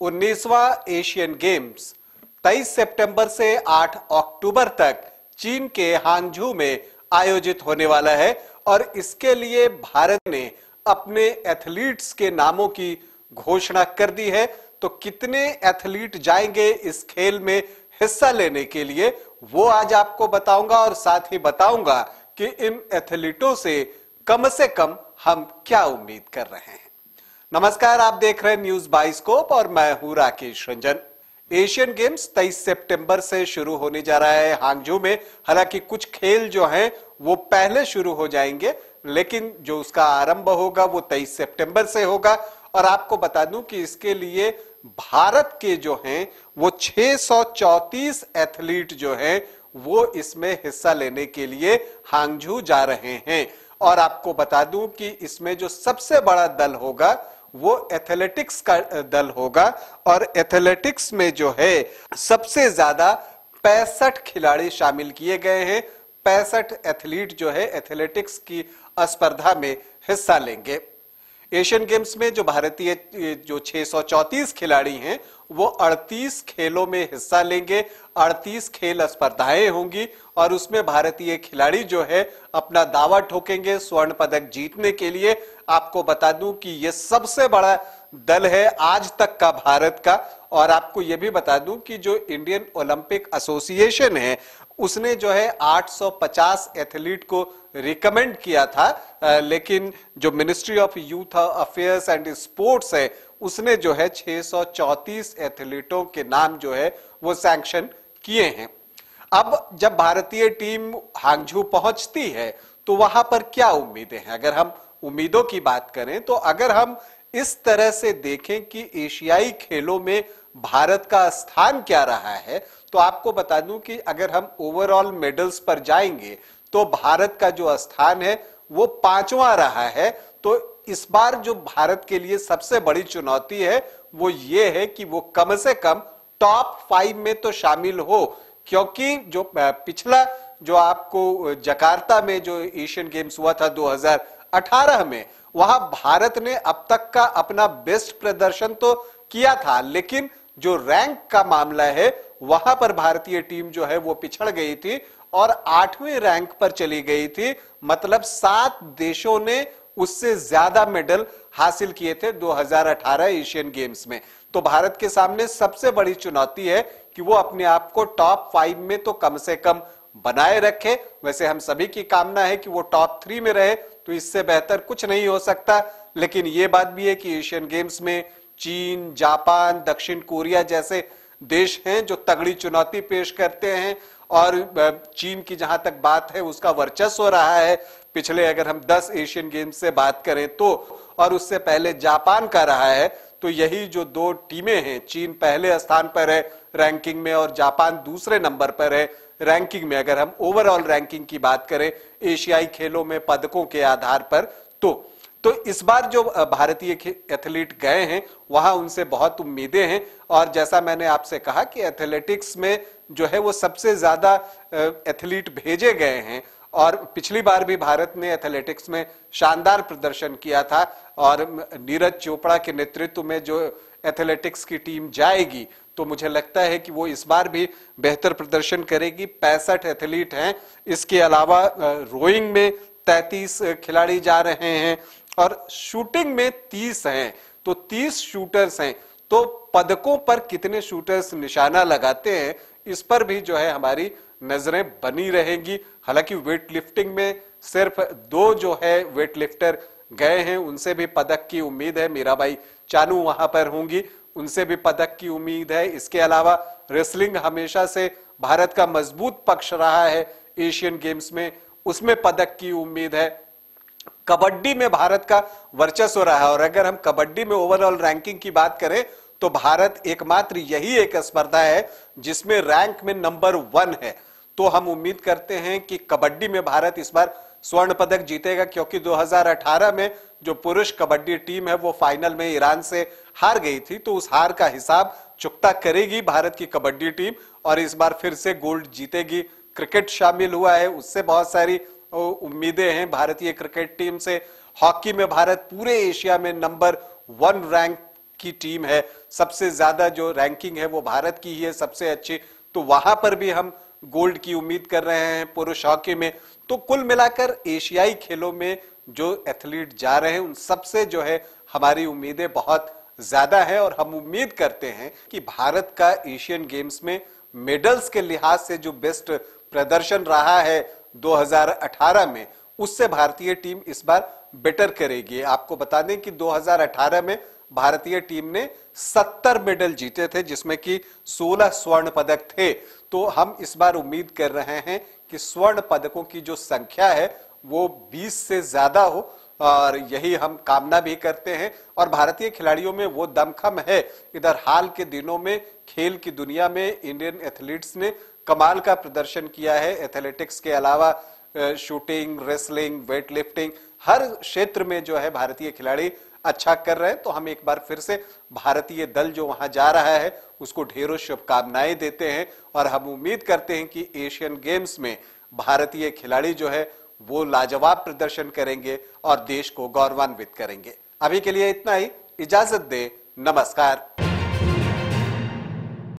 उन्नीसवां Asian Games 23 सितंबर से 8 अक्टूबर तक चीन के हांगझू में आयोजित होने वाला है और इसके लिए भारत ने अपने एथलीट्स के नामों की घोषणा कर दी है। तो कितने एथलीट जाएँगे इस खेल में हिस्सा लेने के लिए, वो आज आपको बताऊँगा और साथ ही बताऊँगा कि इन एथलीटों से कम से कम हम क्या उम्मीद कर रहे हैं। नमस्कार, आप देख रहे हैं न्यूज़ बाइस्कोप और मैं हूँ राकेश रंजन। एशियन गेम्स 23 सितंबर से शुरू होने जा रहा है। हांगजू में हालाँकि कुछ खेल जो हैं, वो पहले शुरू हो जाएँगे, लेकिन जो उसका आरंभ होगा, वो 23 सितंबर से होगा। और आपको बता दूँ कि इसके लिए भारत के जो हैं, वो 634 एथलीट जो हैं, वो इसमें हिस्सा लेने के लिए हांगझू जा रहे हैं। और आपको बता दूँ कि इसमें जो सबसे बड़ा दल होगा वो एथलेटिक्स का दल होगा और एथलेटिक्स में जो है, सबसे ज़्यादा पैंसठ खिलाड़ी शामिल किए गए हैं। पैंसठ एथलीट जो है एथलेटिक्स की स्पर्धा में हिस्सा लेंगे। एशियन गेम्स में जो भारतीय जो 634 खिलाड़ी हैं, वो 38 खेलों में हिस्सा लेंगे 38 खेल स्पर्धाएँ होंगी और उसमें भारतीय खिलाड़ी जो है अपना दावा ठोकेंगे स्वर्ण पदक जीतने के लिए। आपको बता दूँ कि ये सबसे बड़ा दल है आज तक का भारत का और आपको यह भी बता दूँ कि जो इंडियन ओलंपिक एसोसिएशन है, उसने जो है 850 एथलीट को रिकमेंड किया था। लेकिन जो ministry of youth affairs and sports है, उसने जो है 634 एथलीटों के नाम जो है वो सैंक्शन किए हैं। अब जब भारतीय टीम हांगझू पहुँचती है तो वहाँ पर क्या उम्मीदें हैं? अगर हम उम्मीदों की बात करें तो अगर हम इस तरह से देखें कि एशियाई खेलों में भारत का स्थान क्या रहा है तो आपको बता दूँ कि अगर हम ओवरऑल मेडल्स पर जाएँगे तो भारत का जो स्थान है, वो पांचवा रहा है। तो इस बार जो भारत के लिए सबसे बड़ी चुनौती है, वो ये है कि वो कम से कम टॉप फाइव में तो शामिल हो, क्योंकि जो पिछला जो आपको जकार्ता में जो एशियन गेम्स हुआ था 2018 में, वहाँ भारत ने अब तक का अपना बेस्ट प्रदर्शन तो किया था, लेकिन जो रैंक का मामला है, वहाँ पर भारतीय टीम जो है वो पिछड़ गई थी और आठवें रैंक पर चली गई थी। मतलब सात देशों ने उससे ज़्यादा मेडल हासिल किए थे 2018 एशियन गेम्स में। तो भारत के सामने सबसे बड़ी चुनौती है कि वो अपने आप को टॉप फाइव में तो कम से कम बनाए रखे। वैसे हम सभी की कामना है कि वो टॉप थ्री में रहे तो इससे बेहतर कुछ नहीं हो सकता। लेकिन ये बात भी है कि एशियन गेम्स में चीन, जापान, दक्षिण कोरिया जैसे देश हैं जो तगड़ी चुनौती पेश करते हैं। और चीन की जहाँ तक बात है, उसका वर्चस्व हो रहा है। पिछले अगर हम 10 एशियन गेम्स से बात करें तो और उससे पहले जापान का रहा है तो यही जो दो टीमें हैं, चीन पहले स्थान पर है रैंकिंग में और जापान दूसरे नंबर पर है। रैंकिंग में अगर हम ओवरऑल रैंकिंग की बात करें, एशियाई खेलों में पदकों के आधार पर तो तो इस बार जो भारतीय एथलीट गए हैं, वहाँ उनसे बहुत उम्मीदें हैं। और जैसा मैंने आपसे कहा कि एथलेटिक्स में जो है वो सबसे ज़्यादा एथलीट भेजे गए हैं। और पिछली बार भी भारत ने एथलेटिक्स में शानदार प्रदर्शन किया था। और नीरज चोपड़ा के नेतृत्व में जो एथलेटिक्स की टीम जाएगी तो मुझे लगता है कि वो इस बार भी बेहतर प्रदर्शन करेगी। पैंसठ एथलीट हैं। इसके अलावा रोइंग में तैतीस खिलाड़ी जा रहे हैं और शूटिंग में तीस हैं। तो तीस शूटर्स हैं। तो पदकों पर कितने शूटर्स निशाना लगाते हैं, इस पर भी जो है हमारी नज़रें बनी रहेंगी। हालाँकि वेट लिफ्टिंग में सिर्फ़ दो जो है वेट लिफ्टर गए हैं, उनसे भी पदक की उम्मीद है। मीराबाई चानू वहाँ पर होंगी। उनसे भी पदक की उम्मीद है। इसके अलावा रेसलिंग हमेशा से भारत का मज़बूत पक्ष रहा है एशियन गेम्स में। उसमें पदक की उम्मीद है। कबड्डी में भारत का वर्चस्व रहा है और अगर हम कबड्डी में ओवरऑल रैंकिंग की बात करें तो भारत एकमात्र यही एक स्पर्धा है जिसमें रैंक में नंबर वन है। तो हम उम्मीद करते हैं कि कबड्डी में भारत इस बार स्वर्ण पदक जीतेगा, क्योंकि 2018 में जो पुरुष कबड्डी टीम है, वो फाइनल में ईरान से हार गई थी तो उस हार का हिसाब चुकता करेगी भारत की कबड्डी टीम और इस बार फिर से गोल्ड जीतेगी। क्रिकेट शामिल हुआ है, उससे बहुत सारी उम्मीदें हैं। भारतीय क्रिकेट टीम से हॉकी में भारत पूरे एशिया में नंबर वन रैंक की टीम है। सबसे ज़्यादा जो रैंकिंग है, वो भारत की ही है, सबसे अच्छी। तो वहाँ पर भी हम गोल्ड की उम्मीद कर रहे हैं, पुरुष हॉकी में। तो कुल मिलाकर एशियाई खेलों में जो एथलीट जा रहे हैं, उन सबसे जो है हमारी उम्मीदें बहुत ज़्यादा है और हम उम्मीद करते हैं कि भारत का एशियन गेम्स में मेडल्स के लिहाज से जो बेस्ट प्रदर्शन रहा है 2018 में, उससे भारतीय टीम इस बार बेटर करेगी। आपको बता दें कि 2018 में भारतीय टीम ने 70 मेडल जीते थे, जिसमें कि 16 स्वर्ण पदक थे। तो हम इस बार उम्मीद कर रहे हैं कि स्वर्ण पदकों की जो संख्या है, वो 20 से ज़्यादा हो, और यही हम कामना भी करते हैं। और भारतीय खिलाड़ियों में वो दमखम है। इधर हाल के दिनों में खेल की दुनिया में इंडियन एथलीट्स ने कमाल का प्रदर्शन किया है। एथलेटिक्स के अलावा शूटिंग, रेसलिंग वेट लिफ्टिंग हर क्षेत्र में जो है भारतीय खिलाड़ी अच्छा कर रहे हैं तो हम एक बार फिर से भारतीय दल जो वहाँ जा रहा है, उसको ढेरों शुभकामनाएँ देते हैं और हम उम्मीद करते हैं कि एशियन गेम्स में भारतीय खिलाड़ी जो है, वो लाजवाब प्रदर्शन करेंगे और देश को गौरवान्वित करेंगे। अभी के लिए इतना ही। इजाज़त दे। नमस्कार।